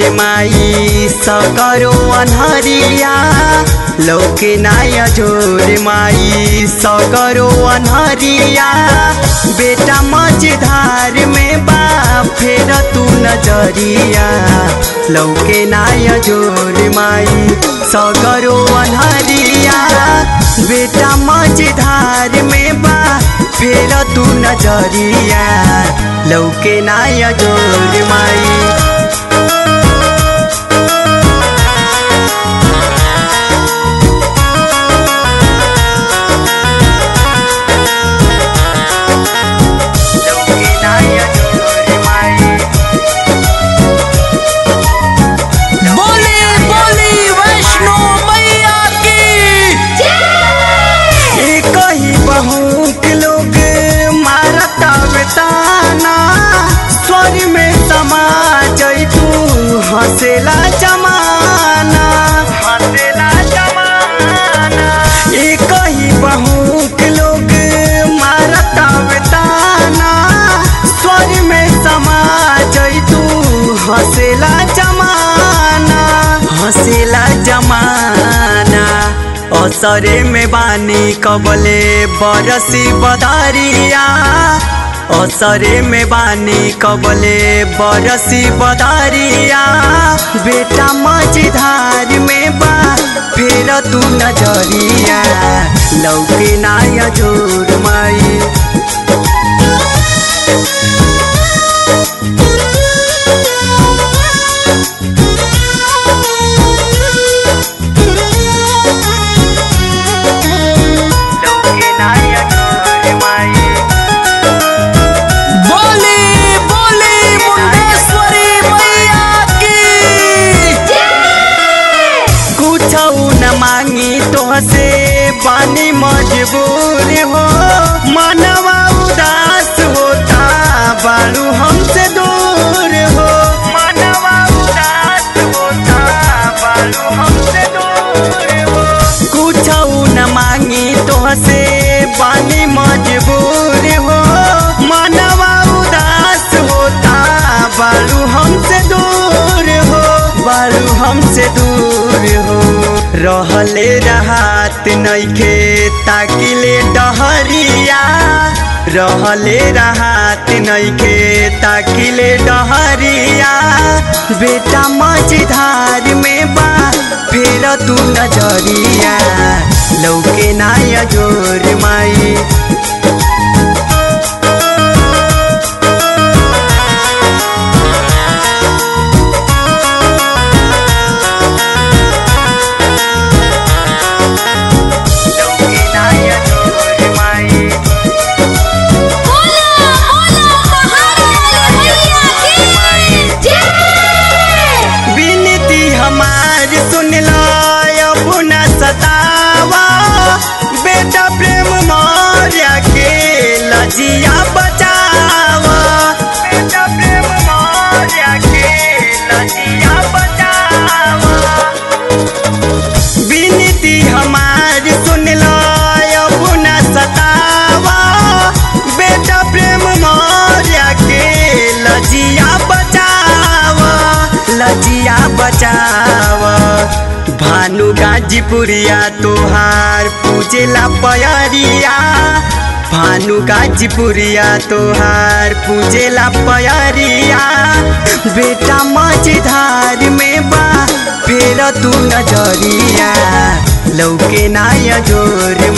ज़ोर माई सकरो अनहरिया, लौके नाय ज़ोर माई सकरो अनहरिया। बेटा मझधार में बा फेर तू नज़रिया। लौके नाय ज़ोर माई सकरो अनहरिया। बेटा मझधार में बा फेर तू नज़रिया। लौके नाय ज़ोर माई हंसेला जमाना। हंसेला जमाना। एक ही बहू लोग मारता बेताना स्वर में समा जई तू हंसेला जमाना। हंसेला जमाना। असरे में बानी कबले बरसी बदारिया। असरे में बानी कबले, बरसी बदारिया बेटा मझधार में बा, फिर तू नज़रिया। लौके नाय ज़ोर माई। मांगी तोहसे बानी मजबूर हो। मानवा उदास होता, बालू हमसे दूर हो। मनवा उदास होता, बालू हमसे दूर हो। कुछ न मांगी तोहसे बानी मजबूर हो। मानवा उदास होता, बालू हमसे दूर रहले राहत नइखे ताकिले डहरिया। रहले राहत नइखे ताकिले डहरिया। बेटा मझधार में बा, फेर तू नज़रिया। लौके नाय ज़ोर माई लजिया बचावा बेटा प्रेम के लजिया बचावा विनती हमार सुन लो अपना सतावा। बेटा प्रेम मौर्य के लजिया बचावा लजिया बचावा भानु गाजीपुरिया तोहार पूजेला पयरिया। भानु गाजीपुरिया तोहार पूजेला पयरिया। बेटा मझधार में बा फेर तू नज़रिया। लौके नाय ज़ोर